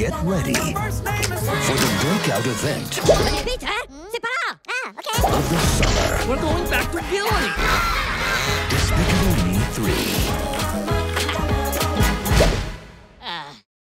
get ready for the breakout event Peter. C'est pas là! Ah, ok. of the summer. We're going back to Villainy.